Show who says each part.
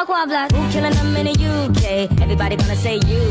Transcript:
Speaker 1: Wagwan Black. Who killing them in the UK? Everybody gonna say you